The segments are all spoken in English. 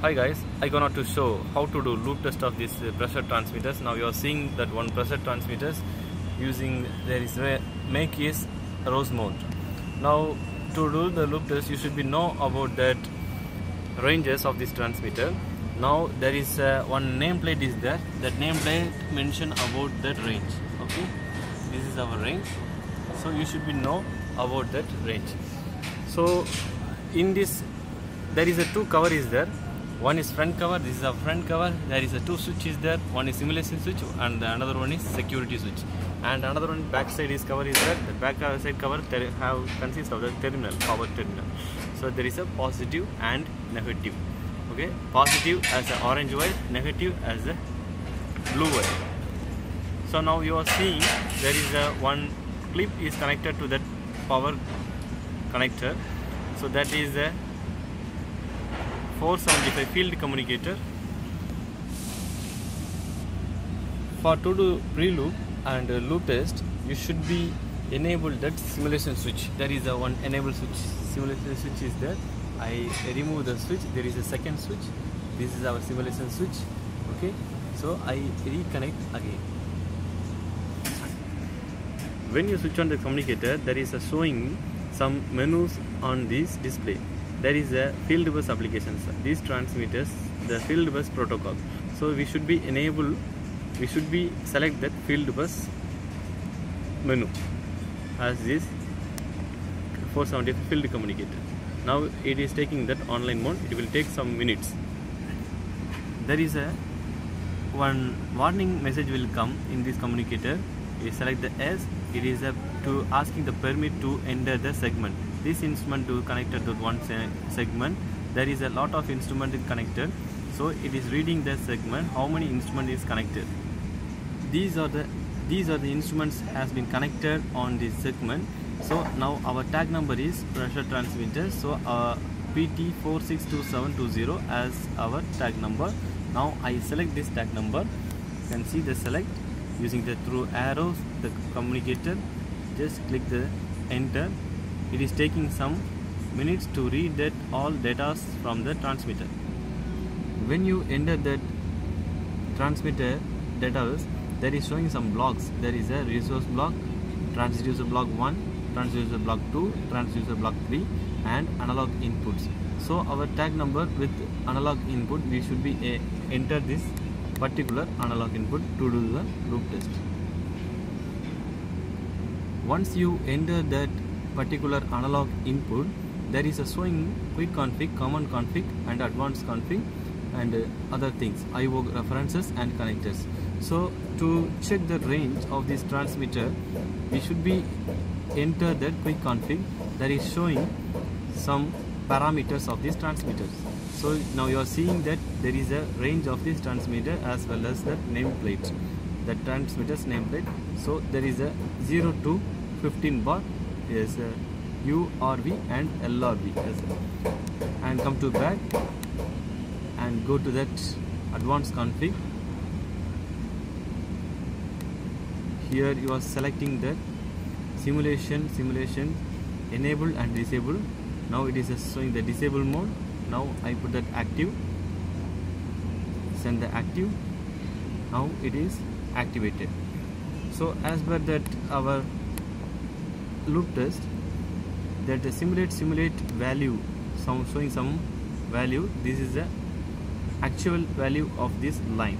Hi guys, I gonna to show how to do loop test of these uh, pressure transmitters. Now you are seeing that one pressure transmitters using there is make is Rosemount. Now to do the loop test you should be know about that ranges of this transmitter. Now there is uh, one nameplate is there. That nameplate mention about that range. Okay, this is our range. So you should be know about that range. So in this there is a two cover is there one is front cover this is a front cover. There is a two switches there. One is simulation switch and another one is security switch. And another one back side is cover is there the back side cover have consists of the terminal power terminal. So there is a positive and negative okay? Positive as orange wire negative as a blue wire. So now you are seeing there is a one clip is connected to that power connector. So that is a 475 field communicator for to do pre-loop and loop test you should be enable that simulation switch. There is a one enable switch. Simulation switch is there. I remove the switch. There is a second switch. This is our simulation switch. Okay? So i reconnect again. When you switch on the communicator there is a showing some menus on this display there is a field bus applications these transmitters the field bus protocol. So we should be enable we should be select that field bus menu as this 470 field communicator. Now it is taking that online mode. It will take some minutes. There is a one warning message will come in this communicator. You select the s. It is a to asking the permit to enter the segment this instrument to connected to one se- segment. There is a lot of instrument is connected. So it is reading the segment how many instrument is connected. These are the these are the instruments has been connected on this segment. So now our tag number is pressure transmitter. So uh, pt462720 as our tag number. Now i select this tag number. You can see the select using the through arrows the communicator. Just click the enter it is taking some minutes to read that all data from the transmitter. When you enter that transmitter data there is showing some blocks. There is a resource block transducer block 1 transducer block 2 transducer block 3 and analog inputs. So our tag number with analog input we should be a, enter this particular analog input to do the loop test. Once you enter that particular analog input there is a showing quick config common config and advanced config and uh, other things IO references and connectors. So to check the range of this transmitter we should be enter that quick config. That is showing some parameters of this transmitter so now you are seeing that there is a range of this transmitter as well as the nameplate the transmitter's nameplate. So there is a 0 to 15 bar is uh, a URV and LRV as well. and come to back and go to that advanced config. Here you are selecting the simulation simulation enable and disable now it is showing the disable mode. Now I put that active. Send the active. Now it is activated. So as per that our loop test that the simulate simulate value some showing some value. This is the actual value of this line.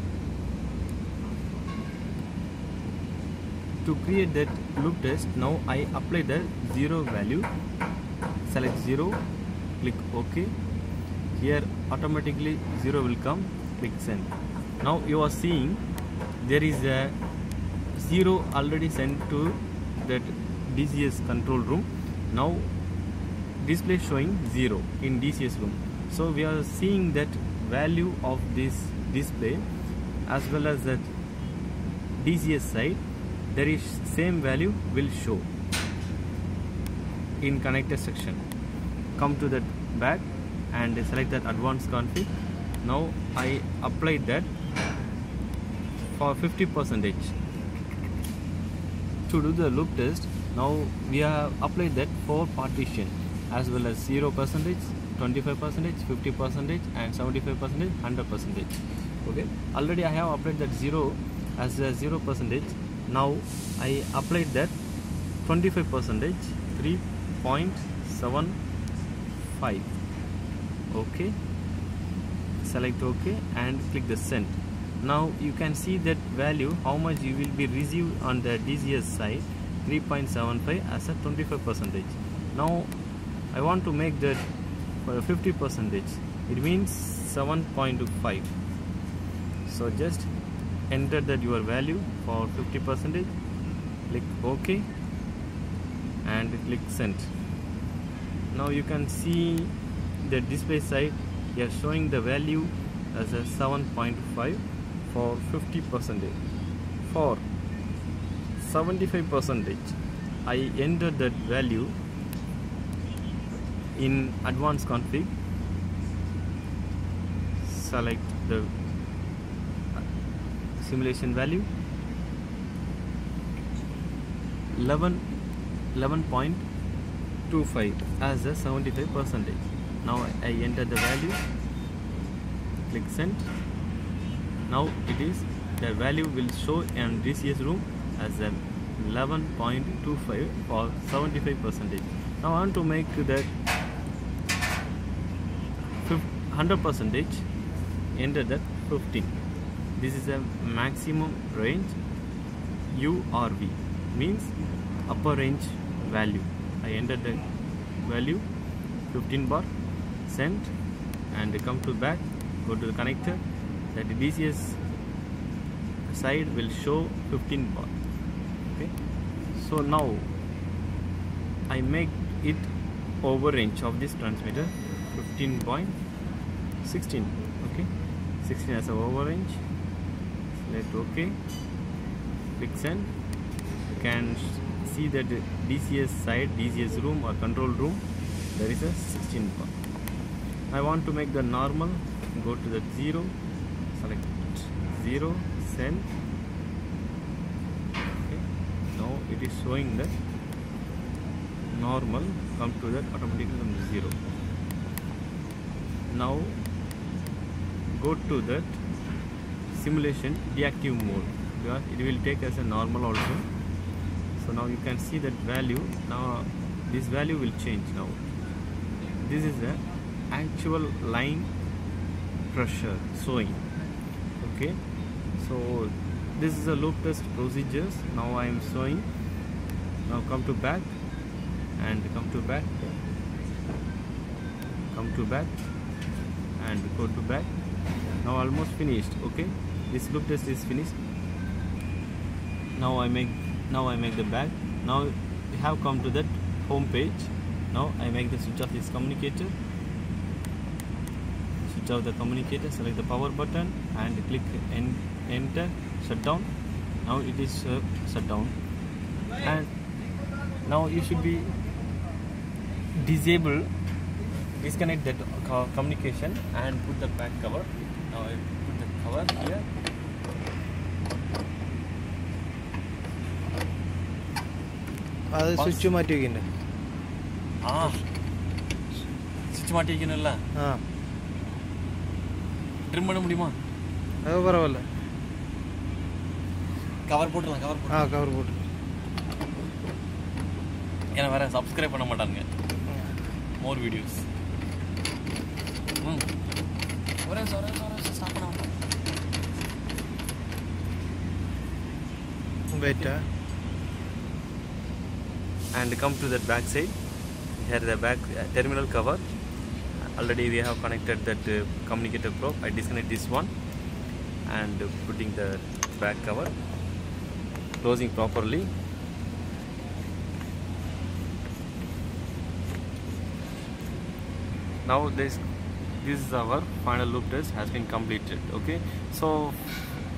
To create that loop test now I apply the zero value. Select 0 click ok. Here automatically 0 will come. Click send. Now you are seeing there is a 0 already sent to that DCS control room. Now display showing 0 in DCS room. So we are seeing that value of this display as well as that DCS side there is same value will show in connector section. Come to that back and select that advanced config. Now I applied that for 50 percentage. To do the loop test now we have applied that for partition as well as 0 percentage 25 percentage 50 percentage and 75 percentage 100 percentage. Okay? Already i have applied that 0 as a 0 percentage. Now i applied that 25 percentage 3.75 okay? Select ok and click the send. Now you can see that value how much you will be received on the DCS side 3.75 as a 25 percentage. Now I want to make that for 50 percentage. It means 7.5 so just enter that your value for 50 percentage. Click ok and click send. Now you can see the display side. They are showing the value as a 7.5 for 50 percentage. For 75 percentage I enter that value in advanced config select the uh, simulation value 11 11.25 as a 75 percentage. Now I enter the value click send. Now it is the value will show in DCS room as a 11.25 or 75 percentage. Now I want to make that 100 percentage enter that 15 this is a maximum range URV means upper range value. I enter the value 15 bar send and come to back go to the connector. That the DCS side will show 15 bar okay. So now I make it over range of this transmitter 15.16 okay? 16 as a over range. Select ok click send you can see that DCS side DCS room or control room there is a 16 bar I want to make the normal go to the 0 select 0 send it is showing that normal come to that automatically comes 0 now go to that simulation deactive mode. Because it will take as a normal also. So now you can see that value. Now this value will change now. This is the actual line pressure showing. Okay? So this is a loop test procedures. Now I am showing now come to back and come to back come to back and go to back now almost finished okay? This loop test is finished. Now I make now I make the back now we have come to that home page. Now I make the switch off this communicator. Switch off the communicator select the power button and click en enter shut down. Now it is uh, shut down. And now you should be disable disconnect that communication and put the back cover now I put the cover here അത് switch മാറ്റി വെക്കുന്നുണ്ട് ஏன்னா வேறு subscribe பண்ண மாட்டானுங்க. More videos ஒரே ஒரே ஒரே ஸ்டாப் பண்ண wait and come to that back side here the back uh, terminal cover. Already we have connected that uh, communicator probe. I disconnect this one and uh, putting the back cover. Closing properly. Now this this is our final loop test has been completed okay? So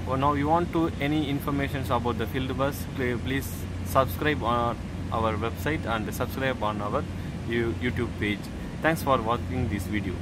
now you want to any information about the field bus please subscribe on our website and subscribe on our youtube page. Thanks for watching this video